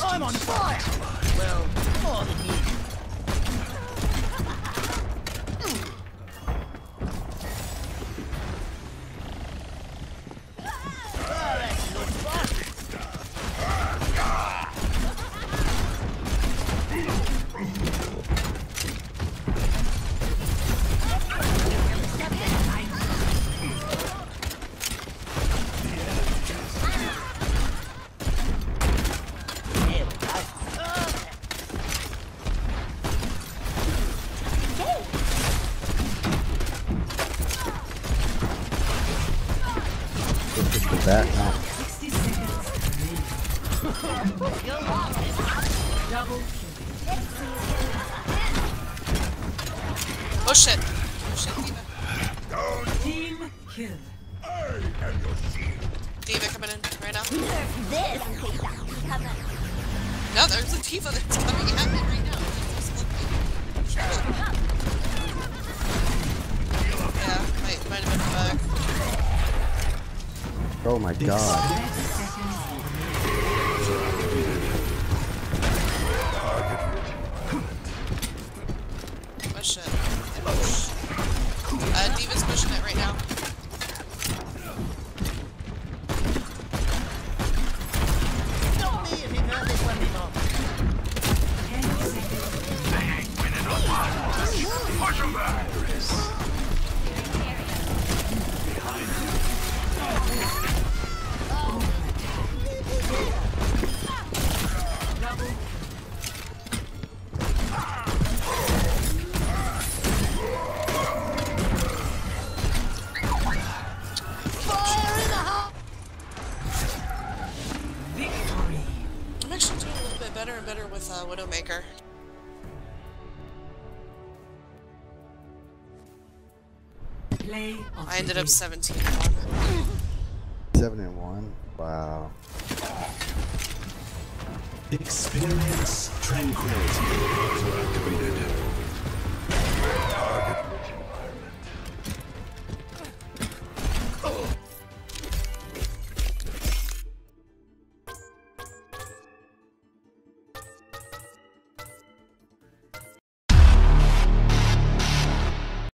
I'm on fire! That. now. 60 seconds Oh shit. Oh shit, D.Va. Team kill. D.Va coming in right now. This in case I can cover. No, there's a D.Va that's coming at me right now. Oh my god. Oh shit. Uh, D.Va's pushing it right now. Better with uh, Widowmaker. Play I ended up game. 17 1. Seven and one. Wow. Experience tranquility. Visor activated. Target reach environment.